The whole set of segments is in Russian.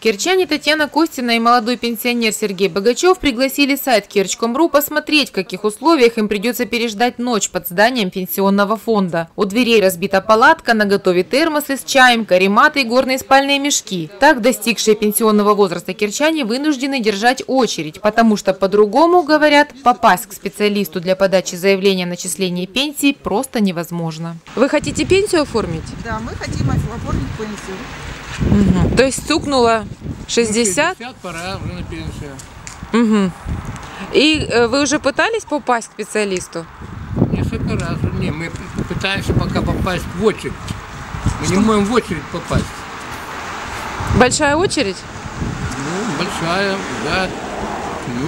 Кирчане Татьяна Костина и молодой пенсионер Сергей Богачев пригласили сайт Керчь.ком.ру посмотреть, в каких условиях им придется переждать ночь под зданием пенсионного фонда. У дверей разбита палатка, на готове термосы с чаем, карематы и горные спальные мешки. Так достигшие пенсионного возраста кирчане вынуждены держать очередь, потому что по-другому, говорят, попасть к специалисту для подачи заявления о начислении пенсии просто невозможно. Вы хотите пенсию оформить? Да, мы хотим оформить пенсию. Угу. То есть стукнуло 60? 60 пора уже на пенсию. Угу. И э, вы уже пытались попасть к специалисту? Несколько раз. Не, мы пытаемся пока попасть в очередь. Мы не можем в очередь попасть. Большая очередь? Ну, большая, да.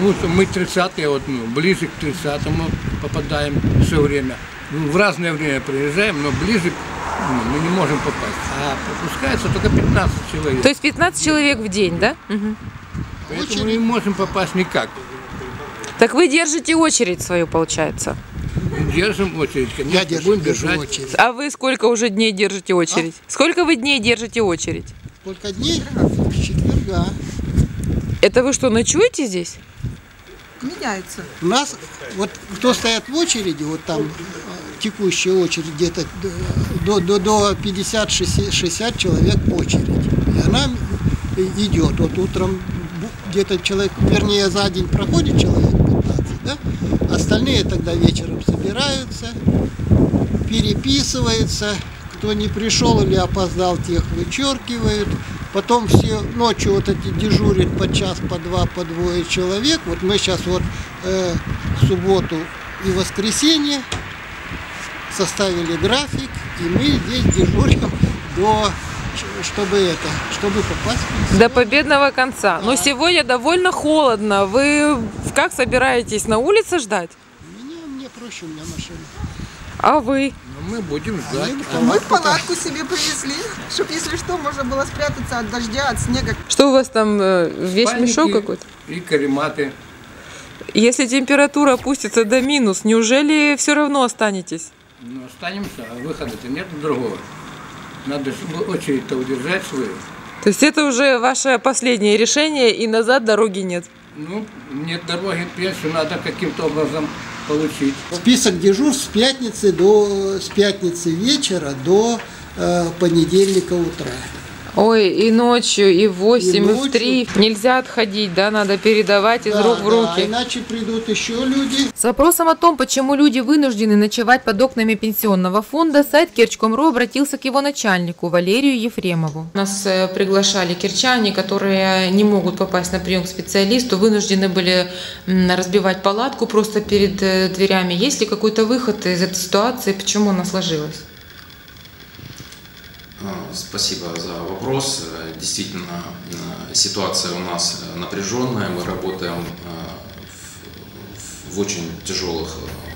Ну, мы 30-е, вот, ну, ближе к 30-му попадаем все время. Ну, в разное время приезжаем, но ближе ну, мы не можем попасть. А пропускается только 15 человек. То есть 15 человек в день, да? Угу. Поэтому мы не можем попасть никак. Так вы держите очередь свою, получается? Держим очередь, конечно, Я держу, будем держу очередь. А вы сколько уже дней держите очередь? Сколько вы дней держите очередь? Сколько дней? С четверга. Это вы что, ночуете здесь? Меняется. У нас, вот кто стоят в очереди, вот там текущая очередь, где-то до, до, до 50-60 человек очередь. И она идет. Вот утром где-то человек, вернее, за день проходит человек 15, да? Остальные тогда вечером собираются, переписываются. Кто не пришел или опоздал, тех вычеркивают. Потом все ночью вот эти дежурят по час, по два, по двое человек. Вот мы сейчас вот э, субботу и воскресенье составили график, и мы здесь дежурим до, чтобы это, чтобы попасть. До победного конца. Но сегодня довольно холодно. Вы как собираетесь на улице ждать? Мне, мне проще, у меня машина. А вы? Но мы будем ждать. А Мы палатку себе привезли, чтобы, если что, можно было спрятаться от дождя, от снега. Что у вас там, э, весь мешок какой-то? И карематы. Если температура опустится до минус, неужели все равно останетесь? Ну, останемся, а выхода-то нет другого. Надо очередь-то удержать свою. То есть это уже ваше последнее решение и назад дороги нет? Ну, нет дороги, пенсию надо каким-то образом получить. Список дежурств с пятницы до с пятницы вечера до э, понедельника утра. Ой, и ночью, и в 8, и, в ночью. 3. Нельзя отходить, да, надо передавать из Да, рук в да, руки. иначе придут еще люди. С вопросом о том, почему люди вынуждены ночевать под окнами пенсионного фонда, сайт Керчь.ком.ру обратился к его начальнику Валерию Ефремову. Нас э, приглашали кирчане, которые не могут попасть на прием к специалисту, вынуждены были разбивать палатку просто перед э, дверями. Есть ли какой-то выход из этой ситуации, почему она сложилась? А, Спасибо за вопрос. Э, Действительно, э, ситуация у нас э, напряженная. Мы работаем э, в- очень тяжелых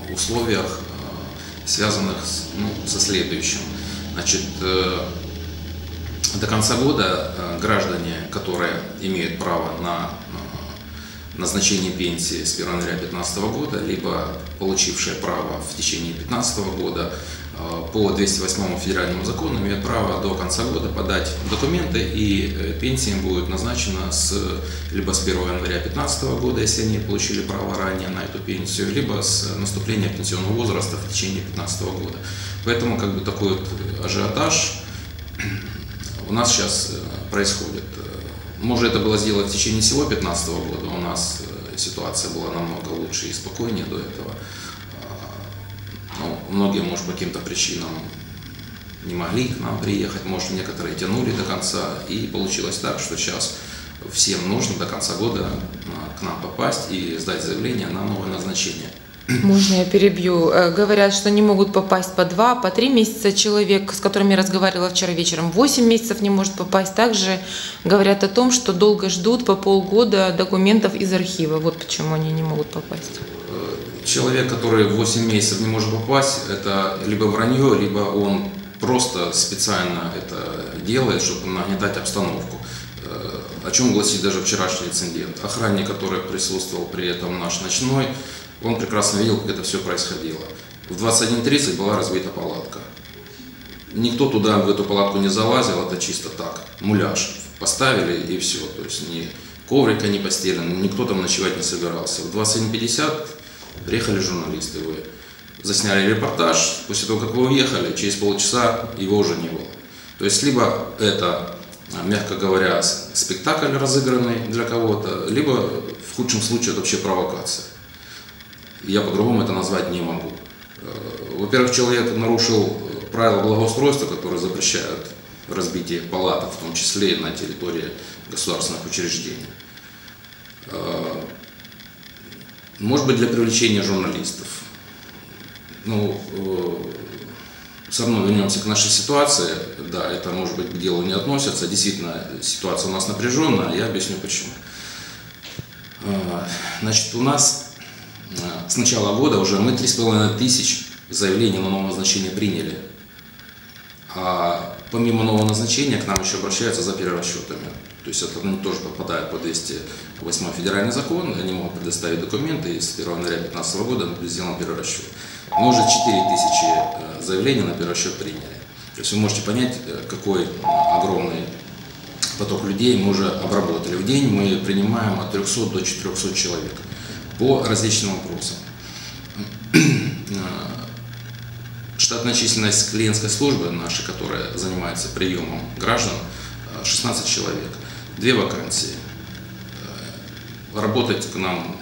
э, условиях, э, связанных с- ну, со следующим. Значит, э, до конца года э, граждане, которые имеют право на э, назначение пенсии с 1 января 2015 года, либо получившие право в течение 2015 года э, по 208 федеральному закону имеют право до конца года подать документы, и э, пенсия им будет назначена с, либо с 1 января 2015 года, если они получили право ранее на эту пенсию, либо с наступления пенсионного возраста в течение 2015 года. Поэтому как бы такой вот ажиотаж у нас сейчас э, происходит. Э, Может, это было сделать в течение всего 2015 года, у нас э, ситуация была намного лучше и спокойнее до этого. Многие, может, по каким-то причинам не могли к нам приехать, может, некоторые тянули до конца, и получилось так, что сейчас всем нужно до конца года а, к нам попасть и сдать заявление на новое назначение. Можно я перебью? Э, Говорят, что не могут попасть по два, по три месяца человек, с которым я разговаривала вчера вечером, 8 месяцев не может попасть. Также говорят о том, что долго ждут по полгода документов из архива. Вот почему они не могут попасть. Человек, который 8 месяцев не может попасть, это либо вранье, либо он просто специально это делает, чтобы нагнетать обстановку. Э, О чем гласит даже вчерашний инцидент. Охранник, который присутствовал при этом наш ночной, он прекрасно видел, как это все происходило. В 21.30 была разбита палатка. никто туда, в эту палатку не залазил, это чисто так, муляж. Поставили и все, то есть ни коврика не постелено, никто там ночевать не собирался. В 21.50 приехали журналисты, вы засняли репортаж, после того, как вы уехали, через полчаса его уже не было. То есть либо это, мягко говоря, спектакль разыгранный для кого-то, либо в худшем случае это вообще провокация. Я по-другому это назвать не могу. Э, во-первых, человек нарушил правила благоустройства, которые запрещают разбитие палаток, в том числе на территории государственных учреждений. Э, может быть, для привлечения журналистов. Ну, э, все равно вернемся к нашей ситуации. Да, это, может быть, к делу не относится. Действительно, ситуация у нас напряженная, я объясню почему. Значит, у нас с начала года уже мы 3,5 тысяч заявлений на новое назначение приняли. А помимо нового назначения к нам еще обращаются за перерасчетами. То есть это они тоже попадают под 208 федеральный закон, они могут предоставить документы, и с 1 января 2015 года сделан перерасчет. Мы уже 4 тысячи э, заявлений на перерасчет приняли. То есть вы можете понять, э, какой огромный поток людей мы уже обработали. В день мы принимаем от 300 до 400 человек по различным вопросам. Штатная численность клиентской службы нашей, которая занимается приемом граждан, 16 человек. Две вакансии. Работать к нам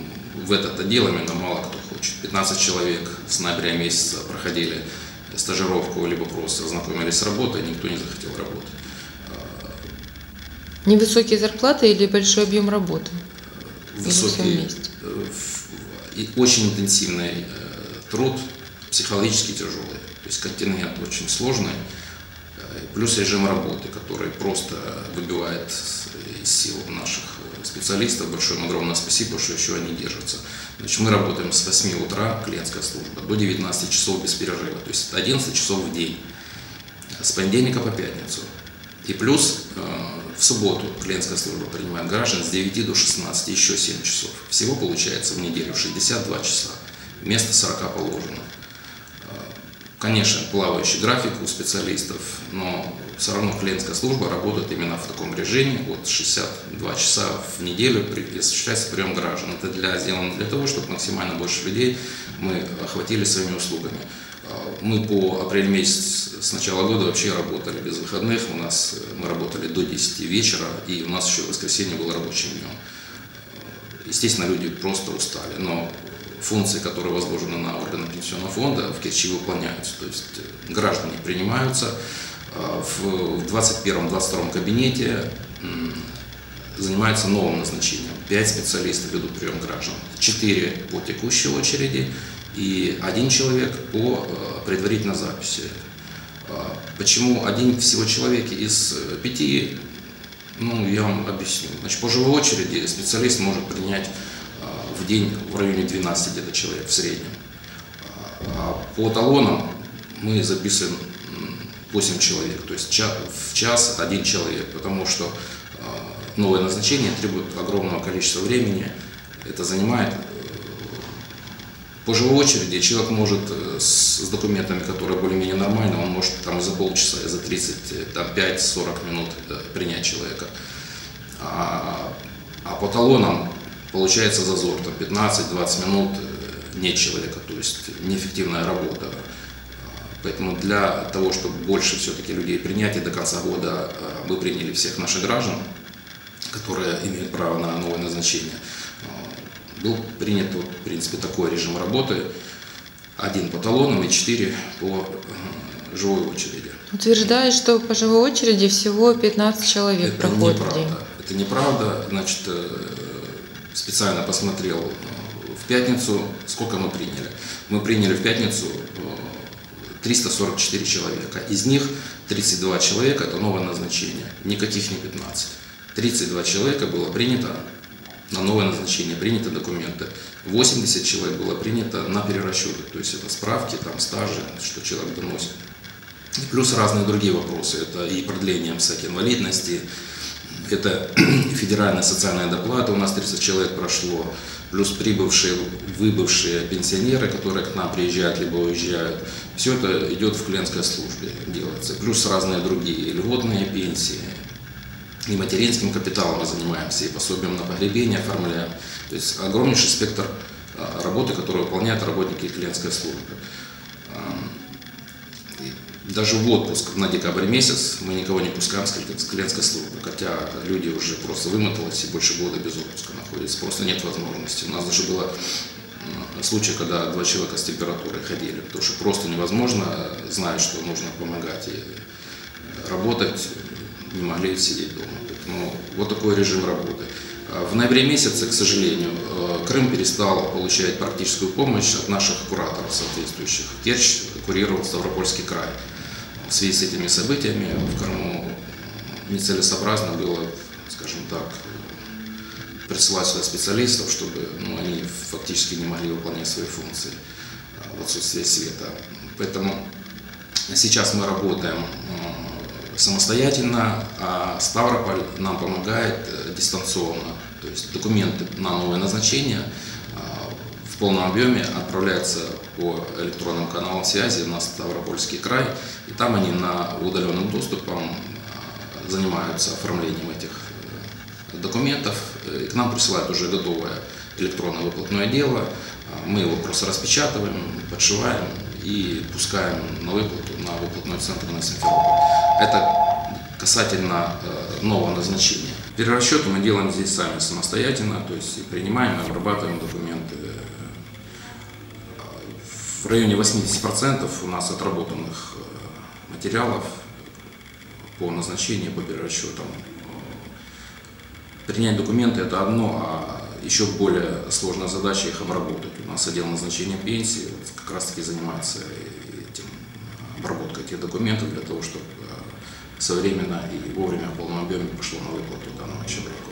в этот отдел именно мало кто хочет. 15 человек с ноября месяца проходили стажировку, либо просто знакомились с работой, никто не захотел работать. Невысокие зарплаты или большой объем работы? Высокий, э, очень интенсивный э, труд, психологически тяжелый. То есть контингент очень сложный, э, плюс режим работы, который просто выбивает из сил наших специалистов. Большое им огромное спасибо, что еще они держатся. Значит, мы работаем с 8 утра, клиентская служба, до 19 часов без перерыва, то есть 11 часов в день, с понедельника по пятницу. И плюс э, в субботу клиентская служба принимает граждан с 9 до 16, еще 7 часов. Всего получается в неделю 62 часа, вместо 40 положено. Конечно, плавающий график у специалистов, но все равно клиентская служба работает именно в таком режиме, вот 62 часа в неделю осуществляется прием граждан. Это для, сделано для того, чтобы максимально больше людей мы охватили своими услугами. А, мы по апрель месяц с начала года вообще работали без выходных. У нас мы работали до 10 вечера, и у нас еще воскресенье было рабочим днем. Естественно, люди просто устали, но функции, которые возложены на органы пенсионного фонда, в Керчи выполняются. То есть э, граждане принимаются. Э, в 21-22 кабинете занимаются новым назначением. Пять специалистов ведут прием граждан. Четыре по текущей очереди и один человек по э, предварительной записи. Почему один всего человек из пяти, ну, я вам объясню. Значит, по живой очереди специалист может принять в день в районе 12 где-то человек в среднем. А по талонам мы записываем 8 человек, то есть в час один человек, потому что а, новое назначение требует огромного количества времени. Это занимает э, по живой очереди человек может э, с, документами, которые более-менее нормальны, он может там за полчаса, за 30, э, там, 5-40 минут принять человека. А, а по талонам получается зазор, там 15-20 минут э, нет человека, то есть неэффективная работа. Поэтому для того, чтобы больше все-таки людей принять, и до конца года э, мы приняли всех наших граждан, которые имеют право на новое назначение. Э, был принят, вот, в принципе, такой режим работы. Один по талонам и четыре по живой очереди. Утверждает, что по живой очереди всего 15 человек Это проходит неправда. Это неправда. Значит, специально посмотрел э, в пятницу, сколько мы приняли. Мы приняли в пятницу 344 э, человека. Из них 32 человека – это новое назначение, никаких не 15. 32 человека было принято на новое назначение, приняты документы. 80 человек было принято на перерасчеты, то есть это справки, там стажи, что человек доносит. И плюс разные другие вопросы, это и продление МСЭК инвалидности, это федеральная социальная доплата, у нас 30 человек прошло, плюс прибывшие, выбывшие пенсионеры, которые к нам приезжают либо уезжают. Все это идет в клиентской службе, делается. Плюс разные другие льготные пенсии. И материнским капиталом мы занимаемся, и пособием на погребение оформляем. То есть огромнейший спектр а, работы, которую выполняют работники клиентской службы. Даже в отпуск на декабрь месяц мы никого не пускаем с клиентской службы, хотя люди уже просто вымотались и больше года без отпуска находятся, просто нет возможности. У нас даже было случай, когда два человека с температурой ходили, потому что просто невозможно, зная, что нужно помогать и работать, не могли сидеть дома. Поэтому вот такой режим работы. В ноябре месяце, к сожалению, э, Крым перестал получать практическую помощь от наших кураторов соответствующих. Керчь курировал Ставропольский край. В связи с этими событиями в Крыму нецелесообразно было, скажем так, присылать сюда специалистов, чтобы ну, они фактически не могли выполнять свои функции э, в отсутствие света. Поэтому сейчас мы работаем э, самостоятельно, а Ставрополь нам помогает э, дистанционно. То есть документы на новое назначение в полном объеме отправляются по электронным каналам связи на Ставропольский край, и там они на удаленным доступом э, занимаются оформлением этих документов. И к нам присылают уже готовое электронное выплатное дело. Мы его просто распечатываем, подшиваем и пускаем на выплату на выплатной центр на Симферополь. Это касательно э, нового назначения. Перерасчеты мы делаем здесь сами самостоятельно, то есть принимаем обрабатываем документы. В районе 80% у нас отработанных э, материалов по назначению, по перерасчетам. Принять документы это одно, а еще более сложная задача их обработать. У нас отдел назначения пенсии как раз таки занимается этим, обработкой этих документов для того, чтобы э, современно и вовремя в полном объеме пошло на выплату данному человеку.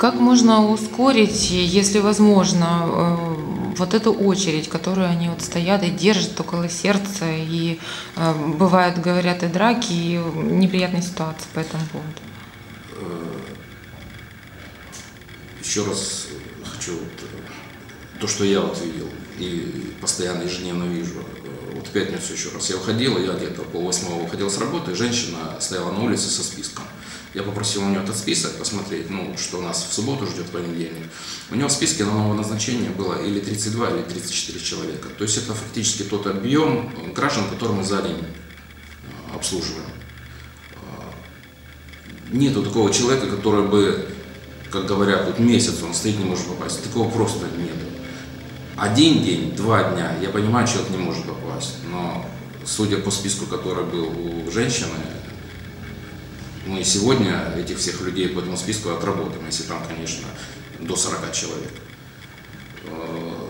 Как можно ускорить, если возможно, э, вот эту очередь, которую они вот стоят и держат около сердца, и э, бывают, говорят, и драки, и неприятные ситуации по этому поводу? еще раз хочу вот, то, что я вот видел и постоянно ежедневно вижу. Вот в пятницу еще раз я уходил, я где-то пол восьмого уходил с работы, женщина стояла на улице со списком. Я попросил у нее этот список посмотреть, ну, что нас в субботу ждет в понедельник. У нее в списке на новое назначение было или 32, или 34 человека. То есть это фактически тот объем граждан, который мы за день э, обслуживаем. Э, нету такого человека, который бы как говорят, вот месяц он стоит, не может попасть. Такого просто нет. Один день, два дня, я понимаю, человек не может попасть, но судя по списку, который был у женщины, мы сегодня этих всех людей по этому списку отработаем, если там, конечно, до 40 человек. Э,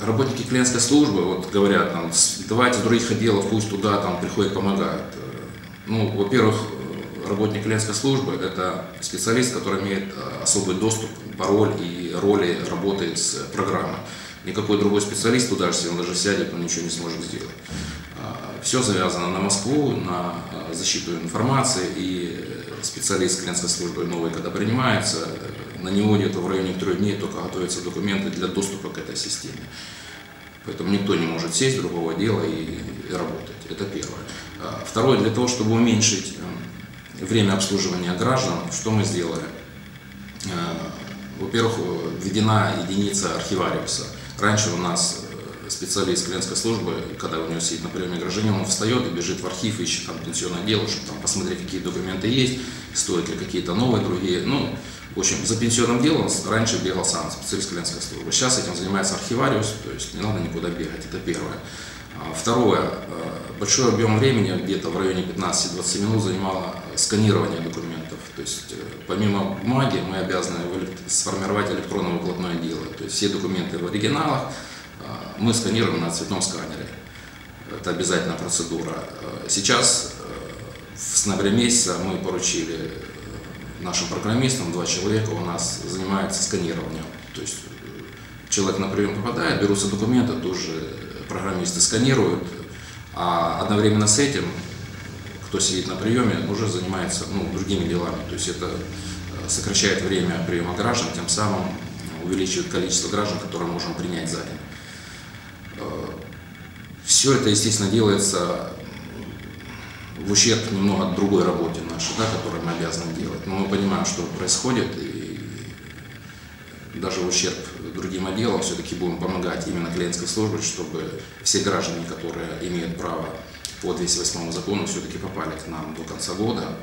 работники клиентской службы вот говорят, там, давайте других отделов, пусть туда там приходят, помогают. Э, ну, во-первых, работник клиентской службы – это специалист, который имеет э, особый доступ, пароль и роли работы с программой. Никакой другой специалист туда, если он даже сядет, он ничего не сможет сделать. Все завязано на Москву, на э, защиту информации, и специалист клиентской службы новый, когда принимается, на него где-то в районе трех дней только готовятся документы для доступа к этой системе. Поэтому никто не может сесть другого дела и, и работать. Это первое. А, второе, для того, чтобы уменьшить эм, время обслуживания граждан, что мы сделали? Э, во-первых, введена единица архивариуса. Раньше у нас э, специалист клиентской службы, когда у него сидит на приеме гражданин, он встает и бежит в архив, ищет там пенсионное дело, чтобы там посмотреть, какие документы есть, стоят ли какие-то новые, другие. Ну, в общем, за пенсионным делом раньше бегал сам специалист клиентской службы. Сейчас этим занимается архивариус, то есть не надо никуда бегать, это первое. А второе, э, большой объем времени, где-то в районе 15-20 минут, занимало сканирование документов. То есть э, помимо бумаги мы обязаны сформировать электронное выкладное дело. То есть все документы в оригиналах э, мы сканируем на цветном сканере. Это обязательная процедура. Сейчас с ноября месяца мы поручили нашим программистам, два человека у нас занимаются сканированием. То есть человек на прием попадает, берутся документы, тоже программисты сканируют, а одновременно с этим, кто сидит на приеме, уже занимается ну, другими делами. То есть это э, сокращает время приема граждан, тем самым увеличивает количество граждан, которые можем принять за день. Все это, естественно, делается в ущерб немного другой работе нашей, да, которую мы обязаны делать. Но мы понимаем, что происходит, и даже в ущерб другим отделам все-таки будем помогать именно клиентской службе, чтобы все граждане, которые имеют право по 208 закону, все-таки попали к нам до конца года.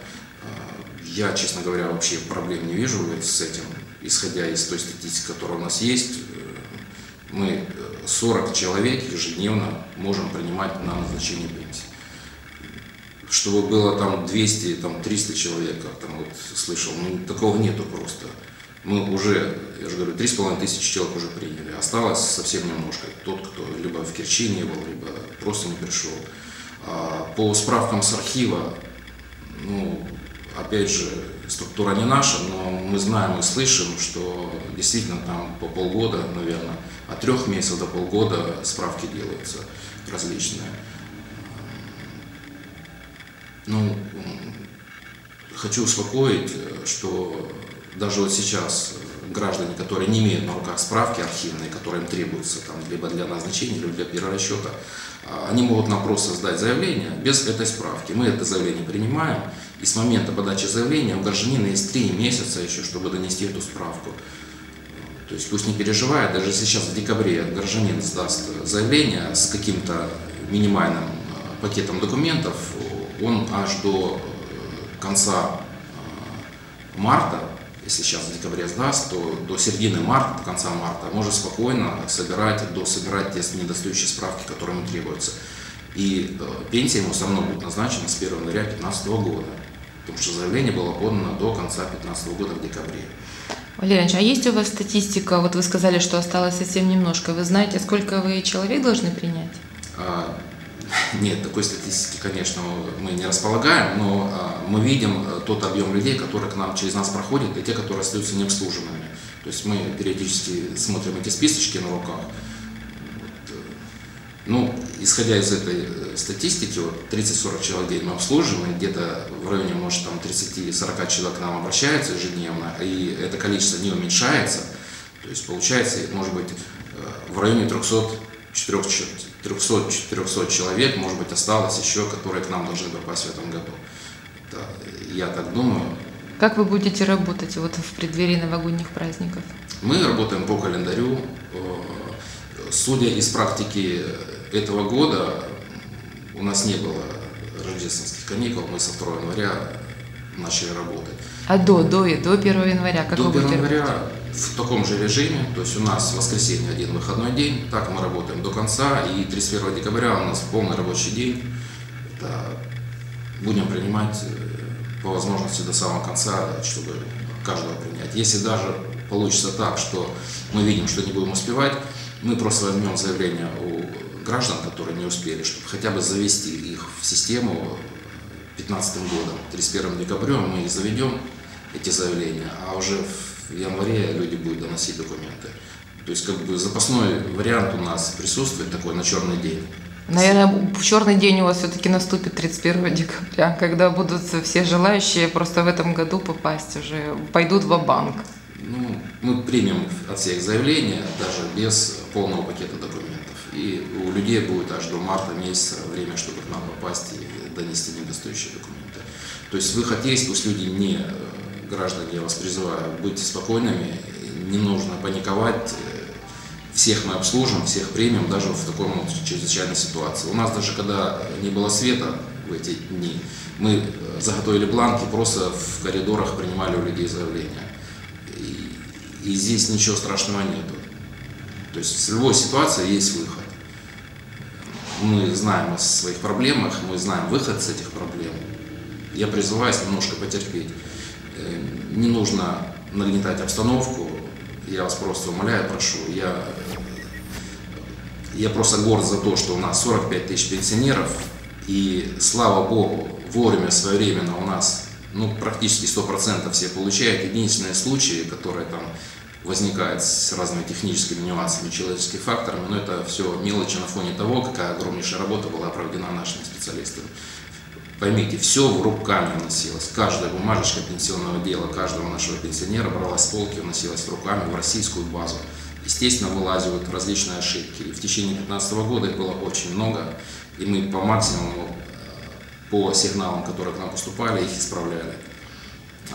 Я, честно говоря, вообще проблем не вижу с этим, исходя из той статистики, которая у нас есть. Мы 40 человек ежедневно можем принимать на назначение пенсии чтобы было там 200, там 300 человек, как там вот слышал, ну такого нету просто. Мы уже, я же говорю, 3,5 тысячи человек уже приняли. Осталось совсем немножко. Тот, кто либо в Керчи не был, либо просто не пришел. А по справкам с архива, ну, опять же, структура не наша, но мы знаем и слышим, что действительно там по полгода, наверное, от трех месяцев до полгода справки делаются различные. Ну, хочу успокоить, что даже вот сейчас граждане, которые не имеют на руках справки архивные, которые им требуются там, либо для назначения, либо для перерасчета, они могут нам просто сдать заявление без этой справки. Мы это заявление принимаем, и с момента подачи заявления у гражданина есть три месяца еще, чтобы донести эту справку. То есть пусть не переживает, даже сейчас в декабре гражданин сдаст заявление с каким-то минимальным а, пакетом документов, он аж до э, конца э, марта, если сейчас в декабре сдаст, то до середины марта, до конца марта может спокойно собирать, до собирать те недостающие справки, которые ему требуются. И э, пенсия ему все равно будет назначена с 1 января 2015 года, потому что заявление было подано до конца 2015 года в декабре. Валерий а есть у вас статистика, вот вы сказали, что осталось совсем немножко, вы знаете, сколько вы человек должны принять? А, нет, такой статистики, конечно, мы не располагаем, но а, мы видим э, тот объем людей, которые к нам через нас проходят, и те, которые остаются необслуженными. То есть мы периодически смотрим эти списочки на руках. Э, ну, исходя из этой э, статистики, вот 30-40 человек мы обслуживаем, где-то в районе, может, там 30-40 человек к нам обращаются ежедневно, и это количество не уменьшается. То есть получается, может быть, в районе 300 300-400 человек, может быть, осталось еще, которые к нам должны попасть в этом году. Это, я так думаю. Как вы будете работать вот в преддверии новогодних праздников? Мы работаем по календарю. Судя из практики этого года, у нас не было рождественских каникул, мы со 2 января начали работать. А до, до, до 1 января как до вы будете января работать? в таком же режиме, то есть у нас в воскресенье один выходной день, так мы работаем до конца, и 31 декабря у нас полный рабочий день. Это будем принимать э, по возможности до самого конца, чтобы каждого принять. Если даже получится так, что мы видим, что не будем успевать, мы просто возьмем заявление у граждан, которые не успели, чтобы хотя бы завести их в систему 2015 годом, 31 декабря мы их заведем, эти заявления, а уже в январе люди будут доносить документы. То есть как бы запасной вариант у нас присутствует такой на черный день. Наверное, черный день у вас все-таки наступит 31 декабря, когда будут все желающие просто в этом году попасть уже, пойдут в банк Ну, мы примем от всех заявления, даже без полного пакета документов. И у людей будет аж до марта месяца время, чтобы к нам попасть и донести недостающие документы. То есть выход есть, пусть люди не э, граждане, я вас призываю, будьте спокойными, не нужно паниковать, всех мы обслужим, всех примем, даже в такой вот чрезвычайной ситуации. У нас даже когда не было света в эти дни, мы э, заготовили бланки, просто в коридорах принимали у людей заявления. И, здесь ничего страшного нету. То есть с любой ситуации есть выход. Мы знаем о своих проблемах, мы знаем выход с этих проблем. Я призываю немножко потерпеть. Э, не нужно нагнетать обстановку. Я вас просто умоляю, прошу. Я, я просто горд за то, что у нас 45 тысяч пенсионеров. И слава Богу, вовремя, своевременно у нас ну, практически 100% все получают. Единственные случаи, которые там возникает с разными техническими нюансами, человеческими факторами, но это все мелочи на фоне того, какая огромнейшая работа была проведена нашими специалистами. Поймите, все руками вносилось. Каждая бумажечка пенсионного дела каждого нашего пенсионера бралась с полки, вносилась руками в российскую базу. Естественно, вылазят различные ошибки. И в течение 2015 года их было очень много. И мы по максимуму, по сигналам, которые к нам поступали, их исправляли.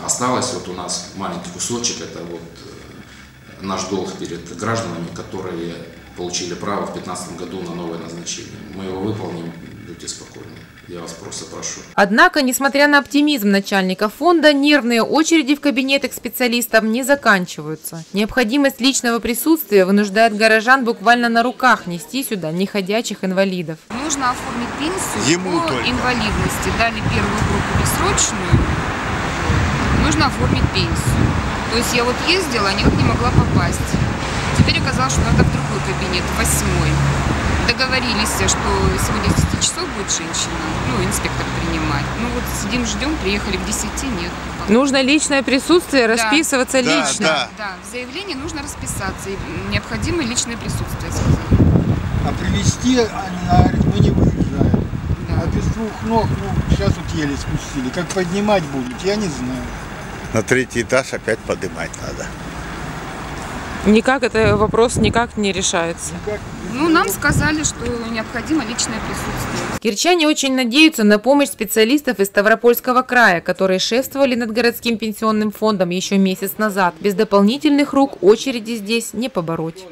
Осталось вот у нас маленький кусочек, это вот э, наш долг перед гражданами, которые получили право в 2015 году на новое назначение. Мы его выполним, будьте спокойны. Я вас просто прошу. Однако, несмотря на оптимизм начальника фонда, нервные очереди в кабинеты к специалистам не заканчиваются. Необходимость личного присутствия вынуждает горожан буквально на руках нести сюда неходячих инвалидов. Нужно оформить пенсию Ему по только. инвалидности. Дали первую группу бессрочную. Нужно оформить пенсию. То есть я вот ездила, никак не могла попасть. Теперь оказалось, что надо в другой кабинет, в восьмой. Договорились, что сегодня с 10 часов будет женщина, ну, инспектор принимать. Ну вот сидим, ждем, приехали к 10, нет. Нужно личное присутствие, Да. расписываться Да, лично. да. Да, в заявлении нужно расписаться. и Необходимо личное присутствие. А привезти, они говорят, мы не выезжаем. Да. А без двух ног, ну, сейчас вот еле спустили. Как поднимать будут, я не знаю. На третий этаж опять поднимать надо. Никак это вопрос никак не решается. Ну, нам сказали, что необходимо личное присутствие. Кирчане очень надеются на помощь специалистов из Ставропольского края, которые шефствовали над городским пенсионным фондом еще месяц назад. Без дополнительных рук очереди здесь не побороть.